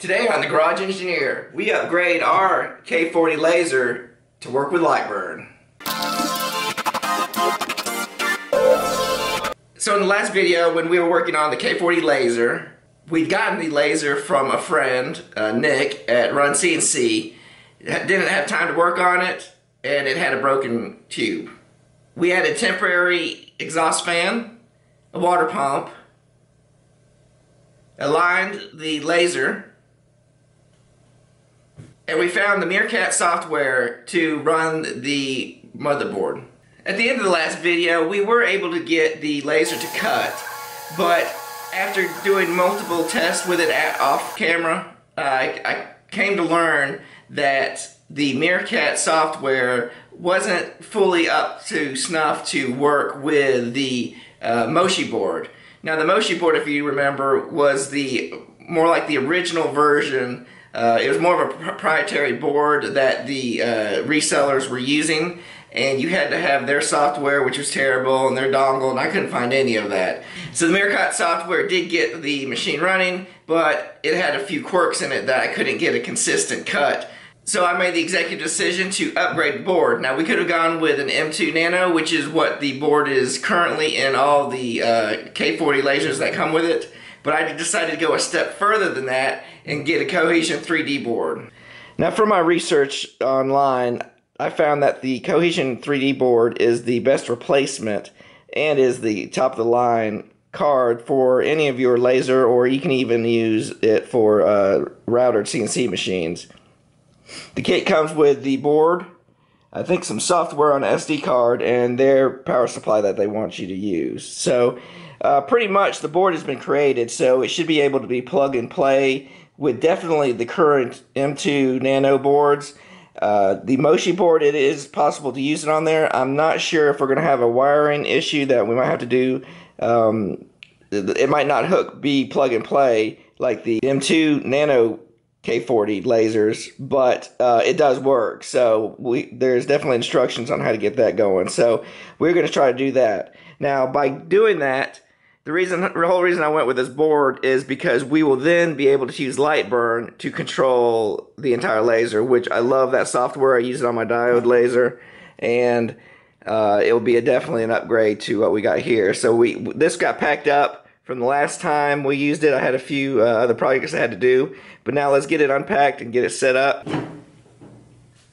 Today on The Garage Engineer, we upgrade our K40 laser to work with Lightburn. So in the last video, when we were working on the K40 laser, we'd gotten the laser from a friend, uh, Nick, at Run CNC. Didn't have time to work on it, and it had a broken tube. We had a temporary exhaust fan, a water pump, aligned the laser and we found the MeerK40t software to run the motherboard. At the end of the last video, we were able to get the laser to cut, but after doing multiple tests with it at, off camera, I, I came to learn that the MeerK40t software wasn't fully up to snuff to work with the uh, Moshi board. Now the Moshi board, if you remember, was the more like the original version uh, it was more of a proprietary board that the uh, resellers were using and you had to have their software which was terrible and their dongle and I couldn't find any of that. So the MeerK40t software did get the machine running but it had a few quirks in it that I couldn't get a consistent cut. So I made the executive decision to upgrade the board. Now we could have gone with an M2 Nano which is what the board is currently in all the uh, K40 lasers that come with it. But I decided to go a step further than that and get a Cohesion 3D board. Now from my research online, I found that the Cohesion 3D board is the best replacement and is the top of the line card for any of your laser or you can even use it for uh, routed CNC machines. The kit comes with the board, I think some software on SD card, and their power supply that they want you to use. So uh, pretty much the board has been created, so it should be able to be plug and play with definitely the current M2 Nano boards. Uh, the Moshi board, it is possible to use it on there. I'm not sure if we're going to have a wiring issue that we might have to do. Um, it might not hook be plug and play like the M2 Nano K40 lasers, but uh, it does work. So we there's definitely instructions on how to get that going. So we're going to try to do that. Now by doing that, the reason, the whole reason I went with this board is because we will then be able to use Lightburn to control the entire laser, which I love that software. I use it on my diode laser, and uh, it will be a, definitely an upgrade to what we got here. So we this got packed up from the last time we used it. I had a few uh, other projects I had to do, but now let's get it unpacked and get it set up.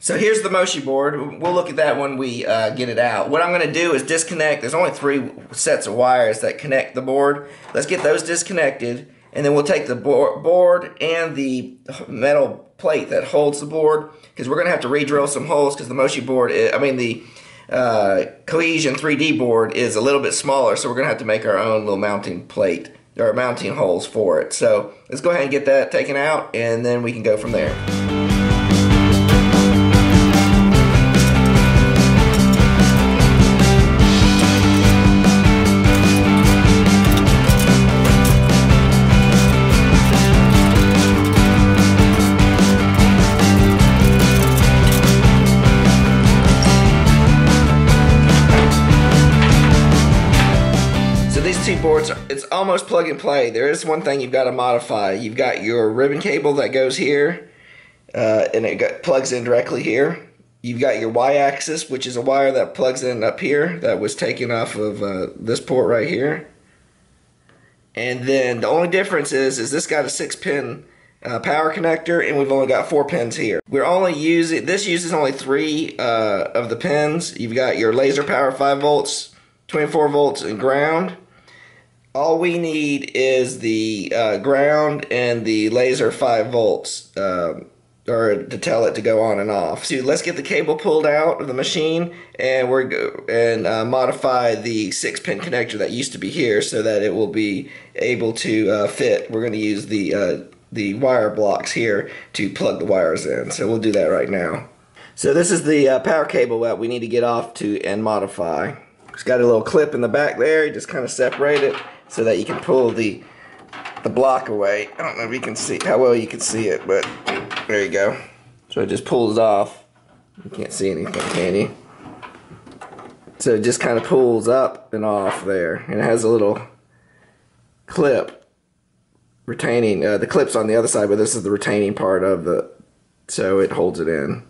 So here's the Moshi board. We'll look at that when we uh, get it out. What I'm going to do is disconnect. There's only three sets of wires that connect the board. Let's get those disconnected, and then we'll take the board and the metal plate that holds the board, because we're going to have to re-drill some holes, because the Moshi board, is, I mean the uh, Cohesion 3D board is a little bit smaller, so we're going to have to make our own little mounting plate, or mounting holes for it. So let's go ahead and get that taken out, and then we can go from there. Almost plug and play. There is one thing you've got to modify. You've got your ribbon cable that goes here, uh, and it got, plugs in directly here. You've got your Y-axis, which is a wire that plugs in up here that was taken off of uh, this port right here. And then the only difference is, is this got a six pin uh, power connector and we've only got four pins here. We're only using, this uses only three uh, of the pins. You've got your laser power 5 volts, 24 volts and ground all we need is the uh, ground and the laser 5 volts um, or to tell it to go on and off. So let's get the cable pulled out of the machine and we're go and uh, modify the six pin connector that used to be here so that it will be able to uh, fit. We're going to use the uh, the wire blocks here to plug the wires in. So we'll do that right now. So this is the uh, power cable that we need to get off to and modify. It's got a little clip in the back there. You just kind of separate it so that you can pull the the block away. I don't know if you can see how well you can see it, but there you go. So it just pulls off. You can't see anything, can you? So it just kind of pulls up and off there. And it has a little clip retaining, uh, the clip's on the other side, but this is the retaining part of the, so it holds it in.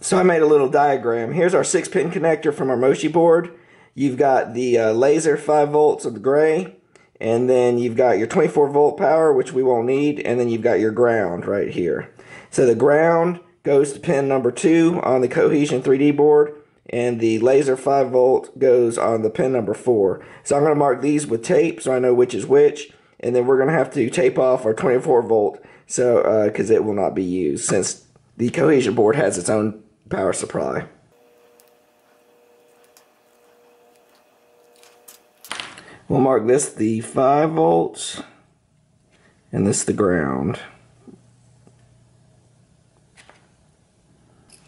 So I made a little diagram. Here's our six pin connector from our Moshi board. You've got the uh, laser 5 volts of the gray, and then you've got your 24 volt power, which we won't need, and then you've got your ground right here. So the ground goes to pin number 2 on the Cohesion 3D board, and the laser 5 volt goes on the pin number 4. So I'm going to mark these with tape so I know which is which, and then we're going to have to tape off our 24 volt so because uh, it will not be used since the Cohesion board has its own power supply. We'll mark this the 5 volts and this the ground.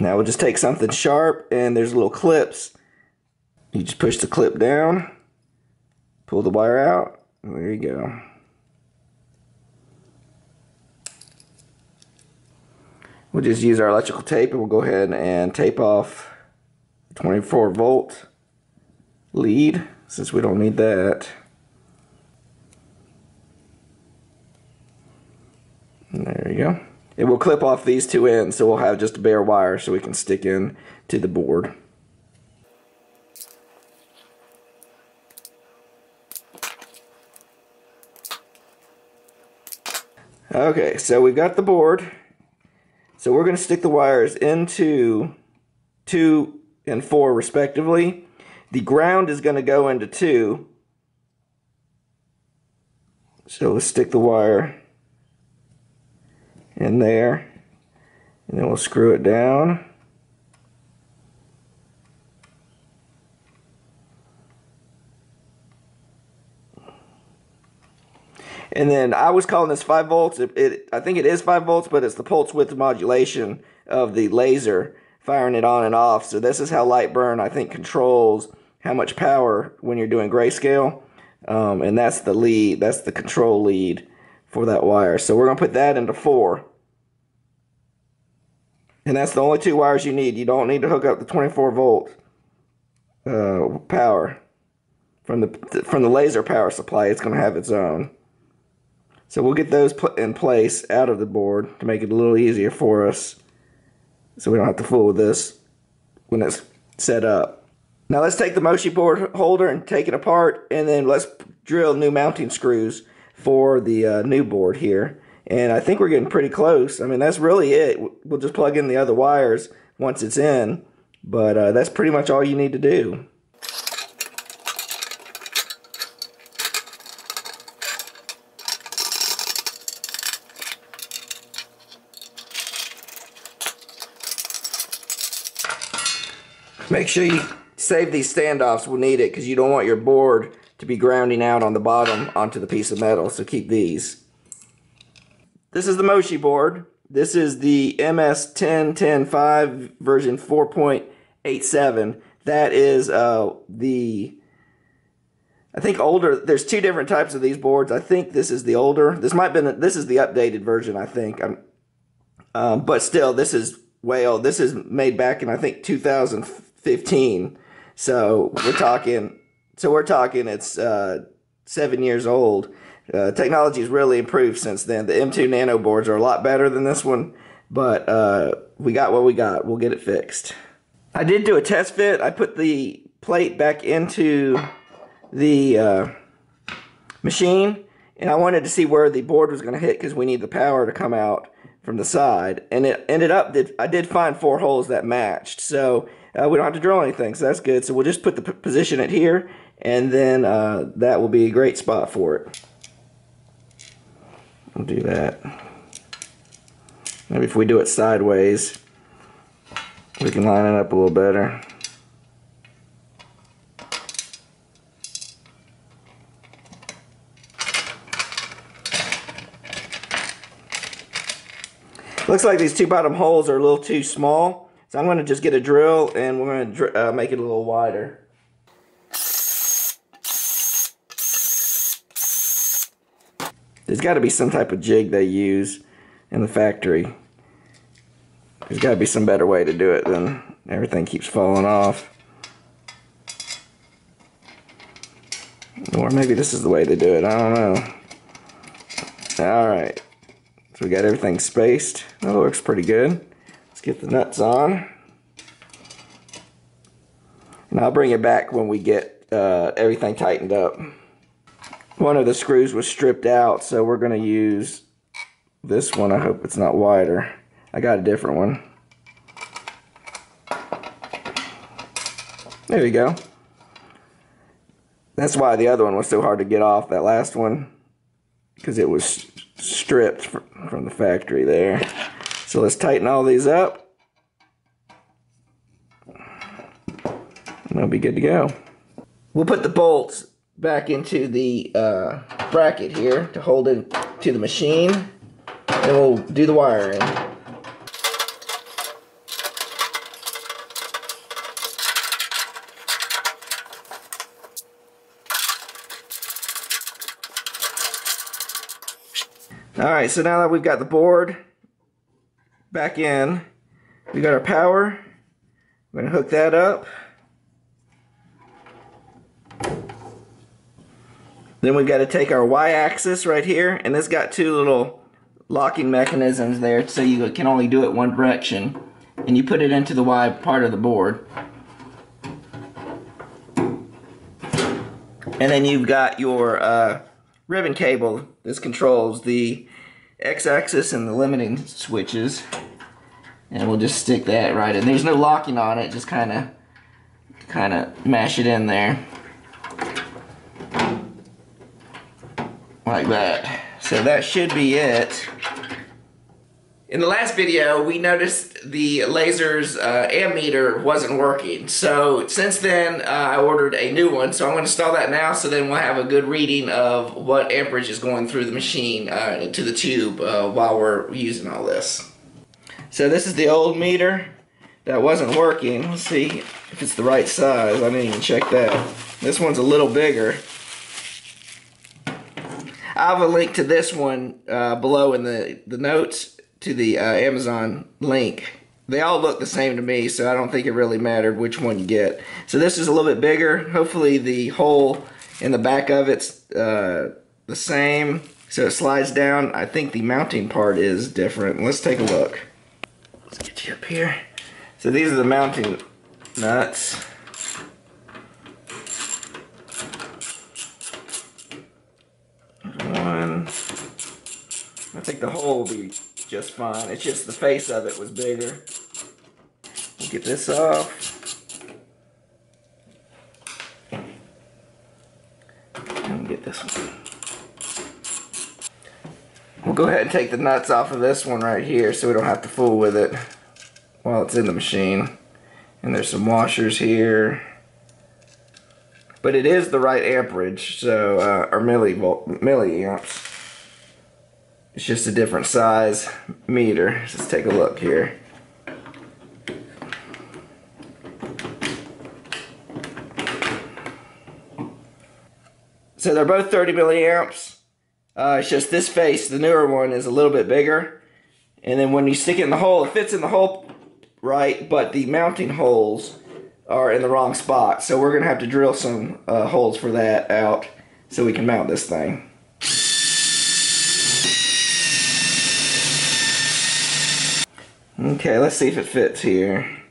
Now we'll just take something sharp and there's little clips. You just push the clip down, pull the wire out, and there you go. We'll just use our electrical tape and we'll go ahead and tape off 24 volt lead since we don't need that. There you go. It will clip off these two ends so we'll have just a bare wire so we can stick in to the board. Okay, so we've got the board. So we're going to stick the wires into 2 and 4 respectively. The ground is going to go into 2. So let's stick the wire in there. And then we'll screw it down. And then I was calling this 5 volts. It, it, I think it is 5 volts, but it's the pulse width modulation of the laser firing it on and off. So this is how Lightburn, I think, controls how much power when you're doing grayscale. Um, and that's the lead, that's the control lead for that wire. So we're going to put that into 4. And that's the only two wires you need. You don't need to hook up the 24 volt uh, power from the from the laser power supply. It's going to have its own. So we'll get those in place out of the board to make it a little easier for us so we don't have to fool with this when it's set up. Now let's take the Moshi board holder and take it apart and then let's drill new mounting screws for the uh, new board here. And I think we're getting pretty close. I mean, that's really it. We'll just plug in the other wires once it's in. But uh, that's pretty much all you need to do. Make sure you save these standoffs. We'll need it because you don't want your board to be grounding out on the bottom onto the piece of metal. So keep these. This is the Moshi board. This is the MS-1010.5 version 4.87. That is uh, the, I think older, there's two different types of these boards. I think this is the older, this might be, this is the updated version, I think. Um, but still, this is way old. This is made back in, I think, 2004 15. So we're talking, so we're talking it's uh, seven years old. Uh, technology has really improved since then. The M2 Nano boards are a lot better than this one, but uh, we got what we got. We'll get it fixed. I did do a test fit. I put the plate back into the uh, machine, and I wanted to see where the board was going to hit because we need the power to come out from the side. And it ended up that I did find four holes that matched. So uh, we don't have to drill anything, so that's good. So we'll just put the position it here, and then uh, that will be a great spot for it. We'll do that. Maybe if we do it sideways, we can line it up a little better. Looks like these two bottom holes are a little too small. So I'm going to just get a drill and we're going to uh, make it a little wider. There's got to be some type of jig they use in the factory. There's got to be some better way to do it than everything keeps falling off. Or maybe this is the way they do it. I don't know. Alright. So we got everything spaced. That looks pretty good. Get the nuts on. And I'll bring it back when we get uh, everything tightened up. One of the screws was stripped out, so we're going to use this one. I hope it's not wider. I got a different one. There we go. That's why the other one was so hard to get off, that last one, because it was stripped from the factory there. So let's tighten all these up. And they'll be good to go. We'll put the bolts back into the uh, bracket here to hold it to the machine. And we'll do the wiring. Alright, so now that we've got the board back in, we got our power. We're going to hook that up. Then we've got to take our y-axis right here, and it's got two little locking mechanisms there, so you can only do it one direction. And you put it into the y part of the board. And then you've got your uh, ribbon cable. This controls the x-axis and the limiting switches. And we'll just stick that right in. There's no locking on it, just kind of kind of mash it in there. Like that. So that should be it. In the last video, we noticed the laser's uh, ammeter wasn't working. So since then, uh, I ordered a new one. So I'm going to install that now so then we'll have a good reading of what amperage is going through the machine uh, to the tube uh, while we're using all this. So this is the old meter that wasn't working. Let's see if it's the right size. I didn't even check that. This one's a little bigger. I have a link to this one uh, below in the, the notes to the uh, Amazon link. They all look the same to me, so I don't think it really mattered which one you get. So this is a little bit bigger. Hopefully the hole in the back of it's uh, the same. So it slides down. I think the mounting part is different. Let's take a look. Let's get you up here. So these are the mounting nuts. One. I think the hole will be just fine. It's just the face of it was bigger. We'll get this off. And get this one. We'll go ahead and take the nuts off of this one right here so we don't have to fool with it while it's in the machine. And there's some washers here. But it is the right amperage, so, uh, or millivolt, milliamps. It's just a different size meter. Let's take a look here. So they're both 30 milliamps. Uh, it's just this face, the newer one, is a little bit bigger. And then when you stick it in the hole, it fits in the hole right, but the mounting holes are in the wrong spot. So we're going to have to drill some uh, holes for that out so we can mount this thing. Okay, let's see if it fits here.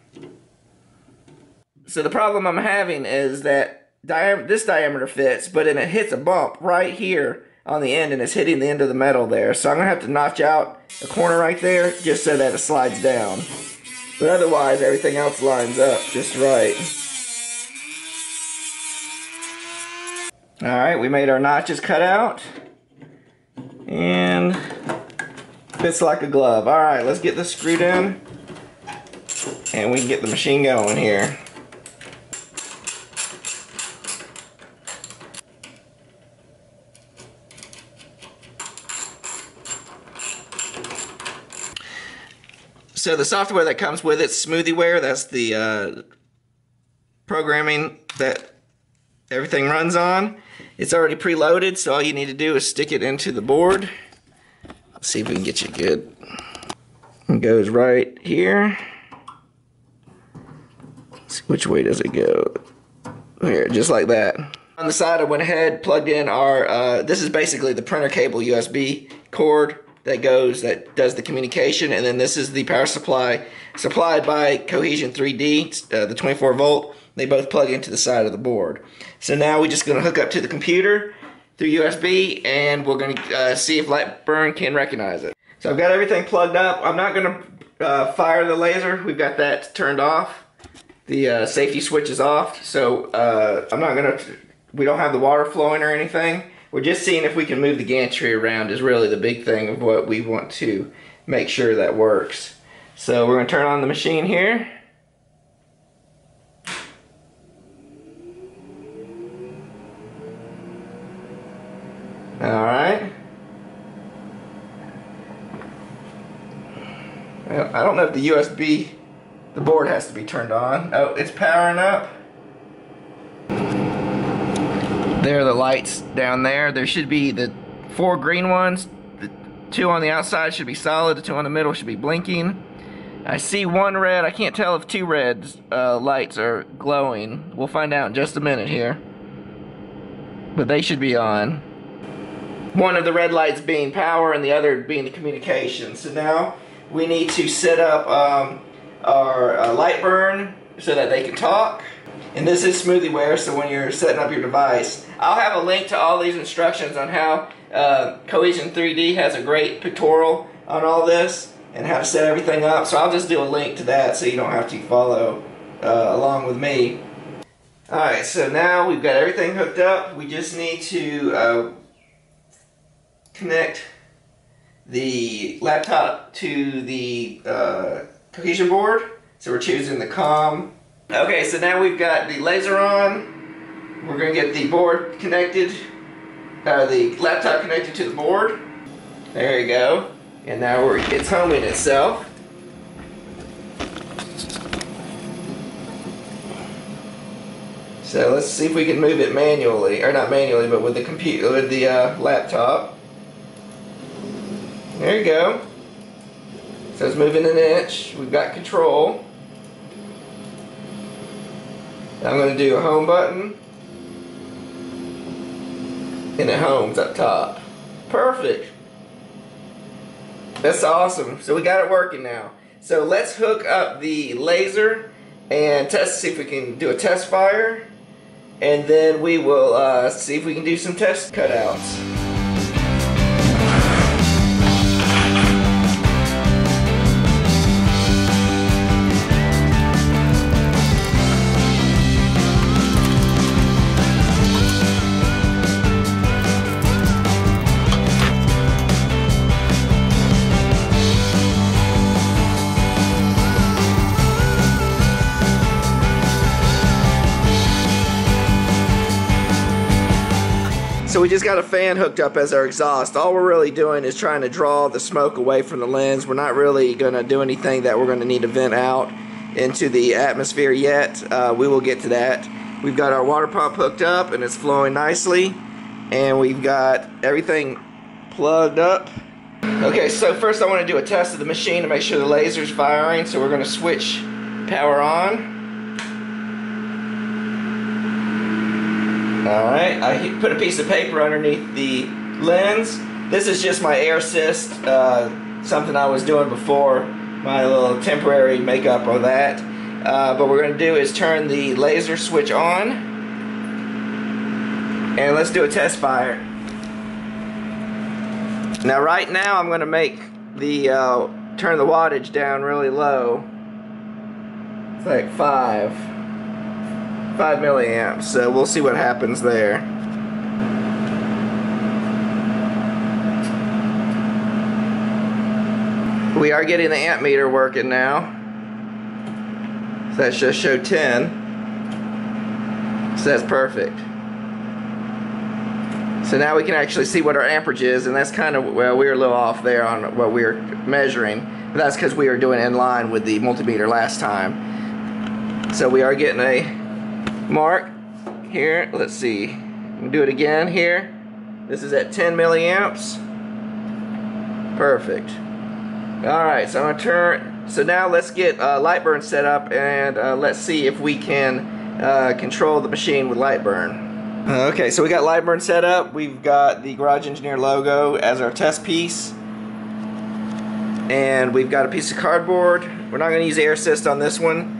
So the problem I'm having is that this diameter fits, but then it hits a bump right here on the end and it's hitting the end of the metal there. So I'm going to have to notch out a corner right there just so that it slides down. But otherwise, everything else lines up just right. Alright, we made our notches cut out. And Fits like a glove. Alright, let's get this screwed in. And we can get the machine going here. So the software that comes with it, SmoothieWare, that's the uh, programming that everything runs on. It's already preloaded, so all you need to do is stick it into the board. Let's see if we can get you good. It goes right here. See which way does it go? Here, just like that. On the side I went ahead, plugged in our, uh, this is basically the printer cable USB cord that goes, that does the communication, and then this is the power supply supplied by Cohesion 3D, uh, the 24 volt. They both plug into the side of the board. So now we're just going to hook up to the computer through USB, and we're going to uh, see if Lightburn can recognize it. So I've got everything plugged up. I'm not going to uh, fire the laser. We've got that turned off. The uh, safety switch is off, so uh, I'm not going to, we don't have the water flowing or anything. We're just seeing if we can move the gantry around is really the big thing of what we want to make sure that works. So we're going to turn on the machine here. Alright. I don't know if the USB, the board has to be turned on. Oh, it's powering up. There are the lights down there. There should be the four green ones. The two on the outside should be solid. The two on the middle should be blinking. I see one red. I can't tell if two red uh, lights are glowing. We'll find out in just a minute here. But they should be on. One of the red lights being power and the other being the communication. So now we need to set up um, our uh, Lightburn so that they can talk. And this is SmoothieWare, so when you're setting up your device, I'll have a link to all these instructions on how uh, Cohesion 3D has a great pictorial on all this and how to set everything up. So I'll just do a link to that so you don't have to follow uh, along with me. Alright, so now we've got everything hooked up. We just need to uh, connect the laptop to the uh, cohesion board. So we're choosing the COM. Okay, so now we've got the laser on. We're going to get the board connected, uh, the laptop connected to the board. There you go. And now we're, it's homing itself. So let's see if we can move it manually, or not manually, but with the computer, with the uh, laptop. There you go. So it's moving an inch. We've got control. I'm going to do a home button. And it homes up top. Perfect. That's awesome. So we got it working now. So let's hook up the laser and test see if we can do a test fire. And then we will uh, see if we can do some test cutouts. We just got a fan hooked up as our exhaust. All we're really doing is trying to draw the smoke away from the lens. We're not really going to do anything that we're going to need to vent out into the atmosphere yet. Uh, we will get to that. We've got our water pump hooked up and it's flowing nicely. And we've got everything plugged up. Okay, so first I want to do a test of the machine to make sure the laser's firing. So we're going to switch power on. Alright, I put a piece of paper underneath the lens. This is just my air assist, uh, something I was doing before, my little temporary makeup of that. Uh, but we're going to do is turn the laser switch on. And let's do a test fire. Now right now I'm going to make the, uh, turn the wattage down really low. It's like 5. 5 milliamps, so we'll see what happens there. We are getting the amp meter working now. So that just show 10. So that's perfect. So now we can actually see what our amperage is, and that's kind of, well, we were a little off there on what we were measuring. But that's because we were doing in line with the multimeter last time. So we are getting a mark here. Let's see. Do it again here. This is at 10 milliamps. Perfect. Alright, so I'm to turn. So now let's get uh, Lightburn set up and uh, let's see if we can uh, control the machine with Lightburn. Okay, so we got Lightburn set up. We've got the Garage Engineer logo as our test piece. And we've got a piece of cardboard. We're not to use air assist on this one,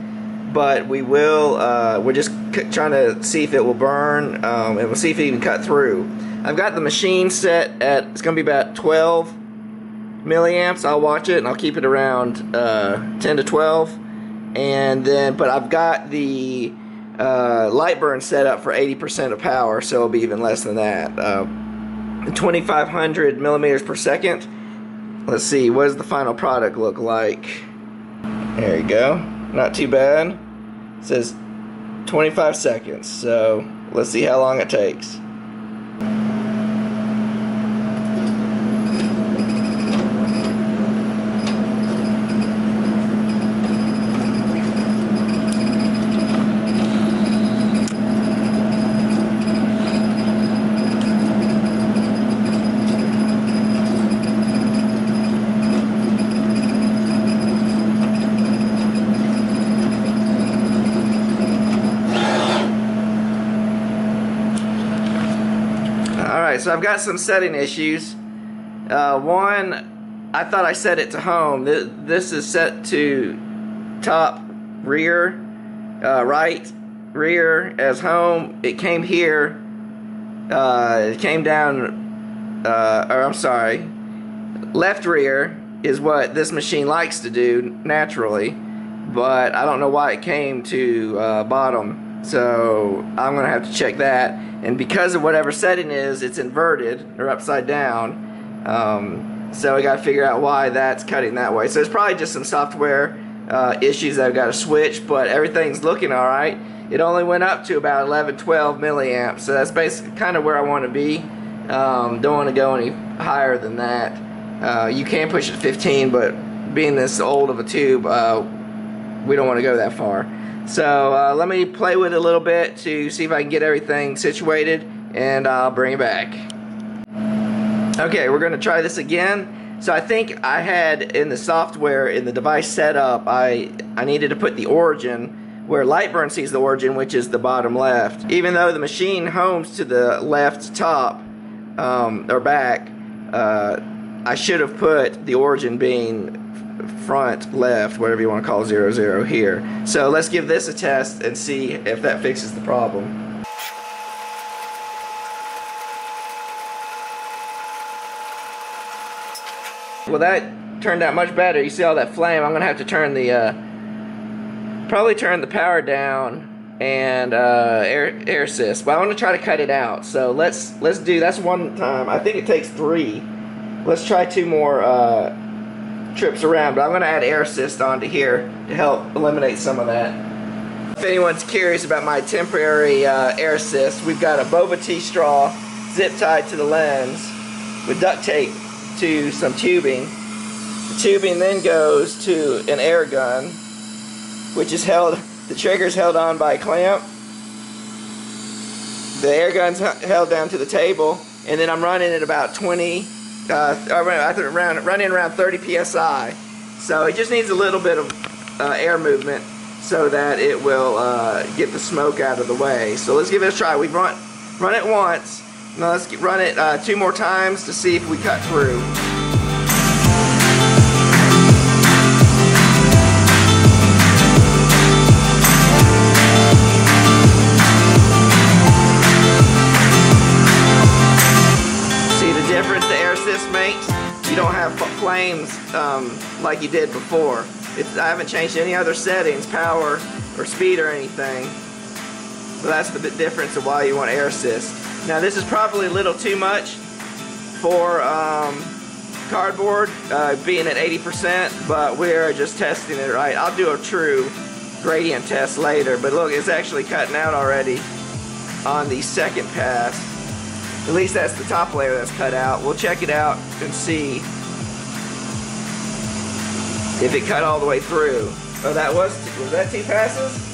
but we will, uh, we're just trying to see if it will burn, um, and we'll see if it even cut through. I've got the machine set at, it's going to be about 12 milliamps. I'll watch it and I'll keep it around uh, 10 to 12. And then, but I've got the uh, Lightburn set up for 80% of power, so it'll be even less than that. Uh, 2500 millimeters per second. Let's see, what does the final product look like? There you go. Not too bad. It says 25 seconds, so let's see how long it takes. So I've got some setting issues. Uh, one, I thought I set it to home. This is set to top, rear, uh, right, rear as home. It came here. Uh, it came down, uh, or I'm sorry, left rear is what this machine likes to do naturally, but I don't know why it came to uh, bottom. So I'm to have to check that. And because of whatever setting is it's inverted or upside down. Um, so I got to figure out why that's cutting that way. So it's probably just some software uh, issues that I've got to switch but everything's looking alright it only went up to about 11 12 milliamps so that's basically kind of where I want to be. Um, don't want to go any higher than that. Uh, you can push it to 15 but being this old of a tube uh, we don't want to go that far so uh, let me play with it a little bit to see if I can get everything situated and I'll bring it back. Okay, we're to try this again. So I think I had in the software, in the device setup, I, I needed to put the origin where Lightburn sees the origin, which is the bottom left. Even though the machine homes to the left top um, or back, uh, I should have put the origin being front left, whatever you want to call zero zero here. So let's give this a test and see if that fixes the problem. Well that turned out much better. You see all that flame? I'm going to have to turn the, uh, probably turn the power down and uh, air, air assist. But I want to try to cut it out. So let's, let's do, that's one time. I think it takes three. Let's try two more uh, trips around, but I'm going to add air assist onto here to help eliminate some of that. If anyone's curious about my temporary uh, air assist, we've got a boba tea straw zip tied to the lens with duct tape to some tubing. The tubing then goes to an air gun, which is held, the trigger is held on by a clamp. The air gun's held down to the table, and then I'm running at about 20 uh, around running around 30 psi. So it just needs a little bit of uh, air movement so that it will uh, get the smoke out of the way. So let's give it a try. We've run run it once. Now let's run it uh, two more times to see if we cut through. Um, like you did before. I haven't changed any other settings, power or speed or anything. But that's the difference of why you want air assist. Now this is probably a little too much for um, cardboard, uh, being at 80%, but we're just testing it right. I'll do a true gradient test later, but look, it's actually cutting out already on the second pass. At least that's the top layer that's cut out. We'll check it out and see if it cut all the way through. Oh, that was, was that two passes?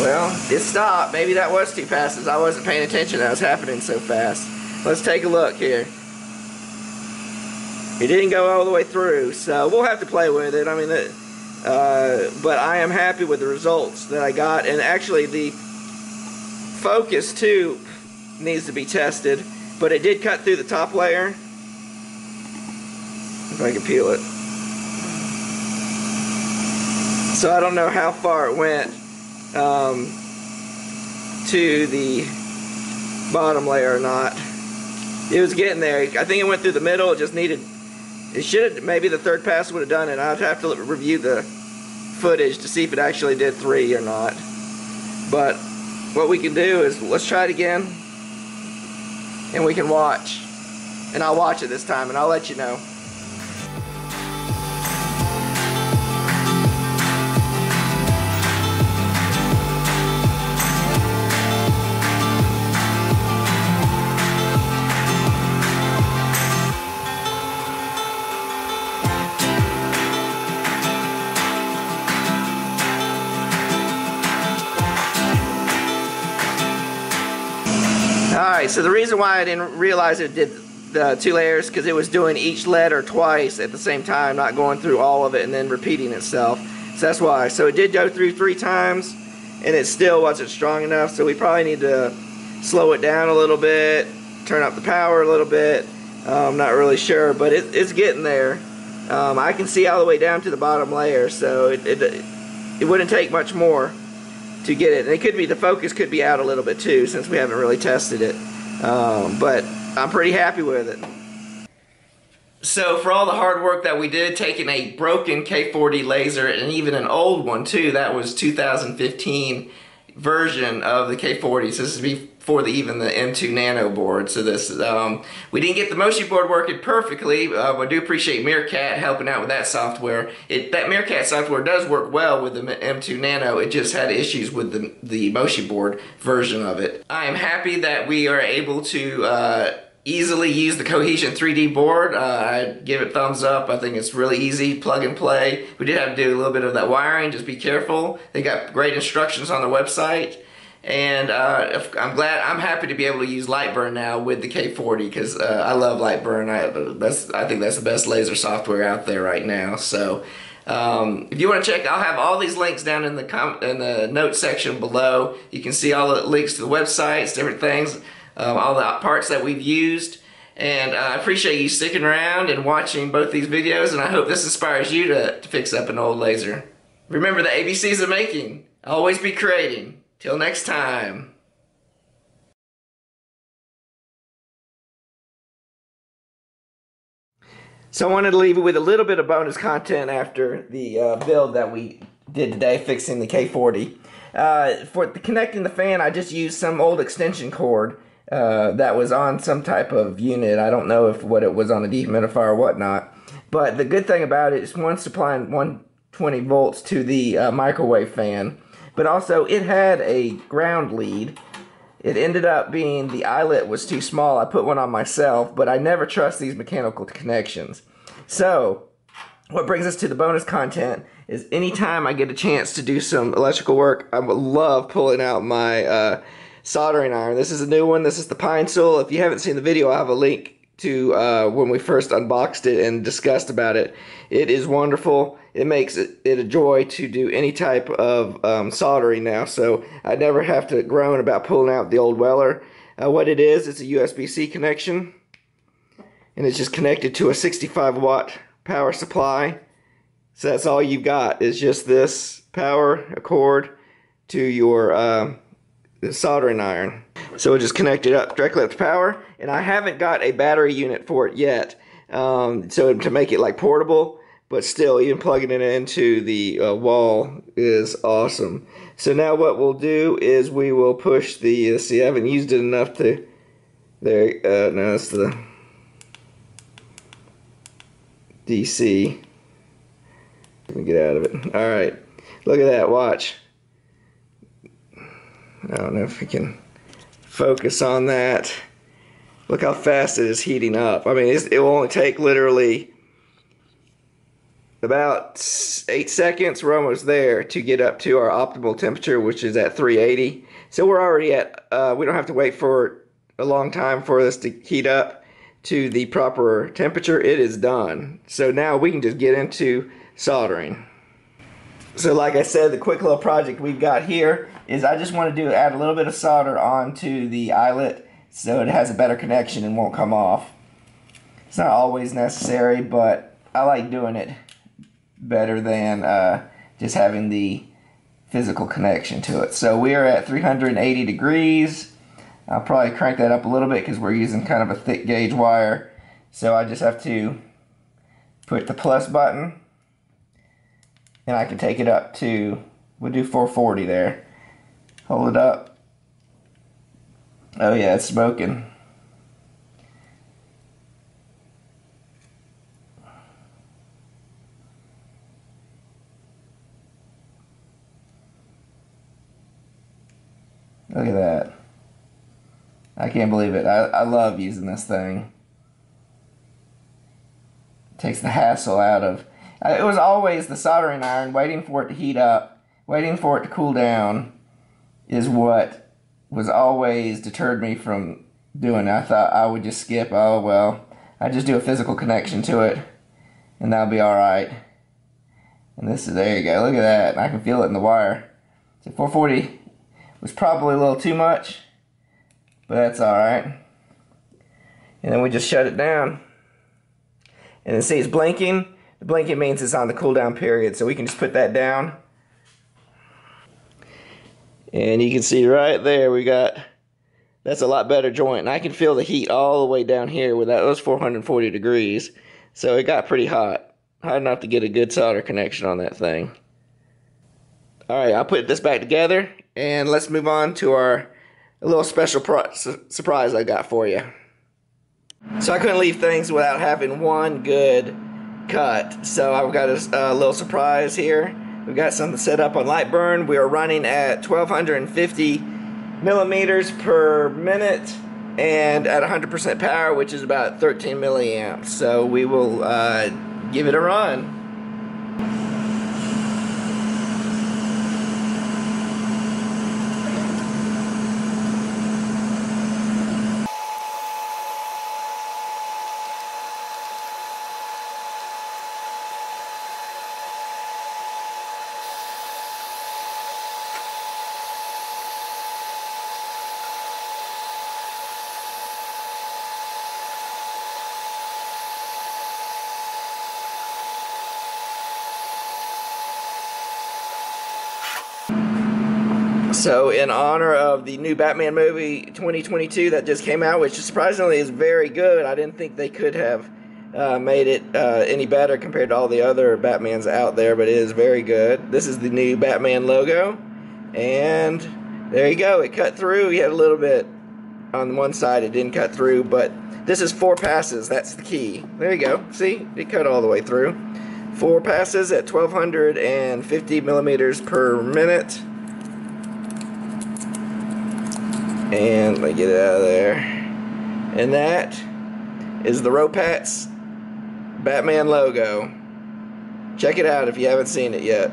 Well, it stopped. Maybe that was two passes. I wasn't paying attention. That was happening so fast. Let's take a look here. It didn't go all the way through, so we'll have to play with it. I mean, Uh, but I am happy with the results that I got. And actually, the focus too needs to be tested. But it did cut through the top layer. If I can peel it. So I don't know how far it went um, to the bottom layer or not. It was getting there. I think it went through the middle. It just needed it should have, maybe the third pass would have done it. I'd have to review the footage to see if it actually did three or not. But what we can do is, let's try it again. And we can watch. And I'll watch it this time and I'll let you know. Alright, so the reason why I didn't realize it did the two layers because it was doing each letter twice at the same time, not going through all of it and then repeating itself. So that's why. So it did go through three times and it still wasn't strong enough. So we probably need to slow it down a little bit, turn up the power a little bit. I'm not really sure, but it, it's getting there. Um, I can see all the way down to the bottom layer, so it, it, it wouldn't take much more to get it. And it could be the focus could be out a little bit too since we haven't really tested it. Um, but I'm pretty happy with it. So for all the hard work that we did, taking a broken K40 laser and even an old one too, that was 2015 version of the K40. So this is before the, even the M2 Nano board. So this, um, we didn't get the Moshi board working perfectly. Uh, but I do appreciate MeerK40t helping out with that software. It, that MeerK40t software does work well with the M2 Nano. It just had issues with the, the Moshi board version of it. I am happy that we are able to uh, easily use the Cohesion 3D board. Uh, I give it thumbs up. I think it's really easy, plug and play. We did have to do a little bit of that wiring, just be careful. They got great instructions on the website. And uh, I'm glad, I'm happy to be able to use Lightburn now with the K40 because uh, I love Lightburn. I, that's, I think that's the best laser software out there right now. So um, if you want to check, I'll have all these links down in the, in the notes section below. You can see all the links to the websites, different things um, all the parts that we've used. And uh, I appreciate you sticking around and watching both these videos, and I hope this inspires you to, to fix up an old laser. Remember the ABCs of making. Always be creating. Till next time. So I wanted to leave you with a little bit of bonus content after the uh, build that we did today, fixing the K40. Uh, for the, connecting the fan, I just used some old extension cord uh, that was on some type of unit. I don't know if what it was on a dehumidifier or whatnot. But the good thing about it is one supplying 120 volts to the uh, microwave fan, but also it had a ground lead. It ended up being the eyelet was too small. I put one on myself, but I never trust these mechanical connections. So, what brings us to the bonus content is anytime I get a chance to do some electrical work, I would love pulling out my uh, soldering iron. This is a new one. This is the Pinecil. If you haven't seen the video, I have a link to uh, when we first unboxed it and discussed about it. It is wonderful. It makes it, a joy to do any type of um, soldering now. So I never have to groan about pulling out the old Weller. Uh, what it is, it's a USB-C connection. And it's just connected to a 65 watt power supply. So that's all you've got is just this power, cord to your uh, the soldering iron. So we'll just connect it up directly up to power. And I haven't got a battery unit for it yet. Um, so to make it like portable, but still even plugging it into the uh, wall is awesome. So now what we'll do is we will push the, uh, see I haven't used it enough to, there, uh, no that's the DC. Let me get out of it. Alright, look at that, watch. I don't know if we can focus on that. Look how fast it is heating up. I mean, it will only take literally about eight seconds. We're almost there to get up to our optimal temperature, which is at 380. So we're already at, uh, we don't have to wait for a long time for this to heat up to the proper temperature. It is done. So now we can just get into soldering. So like I said, the quick little project we've got here is I just want to do add a little bit of solder onto the eyelet so it has a better connection and won't come off. It's not always necessary, but I like doing it better than uh, just having the physical connection to it. So we are at 380 degrees. I'll probably crank that up a little bit because we're using kind of a thick gauge wire. So I just have to put the plus button and I can take it up to, we'll do 440 there. Hold it up. Oh yeah, it's smoking. Look at that. I can't believe it. I, I love using this thing. takes the hassle out of. Uh, it was always the soldering iron, waiting for it to heat up, waiting for it to cool down, is what was always deterred me from doing it. I thought I would just skip, oh well, I just do a physical connection to it, and that'll be alright. And this is, there you go, look at that. I can feel it in the wire. So 440 was probably a little too much, but that's alright. And then we just shut it down. And then see it's blinking. The blinking means it's on the cooldown period, so we can just put that down. And you can see right there we got, that's a lot better joint. And I can feel the heat all the way down here with that, was 440 degrees. So it got pretty hot. Hot enough to get a good solder connection on that thing. Alright, I'll put this back together and let's move on to our little special su surprise I got for you. So I couldn't leave things without having one good cut. So I've got a, a little surprise here. We've got something set up on Lightburn. We are running at 1250 millimeters per minute and at 100% power, which is about 13 milliamps. So we will uh, give it a run. So, in honor of the new Batman movie 2022 that just came out, which surprisingly is very good, I didn't think they could have uh, made it uh, any better compared to all the other Batmans out there, but it is very good. This is the new Batman logo, and there you go. It cut through. You had a little bit on one side, it didn't cut through, but this is four passes. That's the key. There you go. See, it cut all the way through. Four passes at 1250 millimeters per minute. And let me get it out of there. And that is the Ropats Batman logo. Check it out if you haven't seen it yet.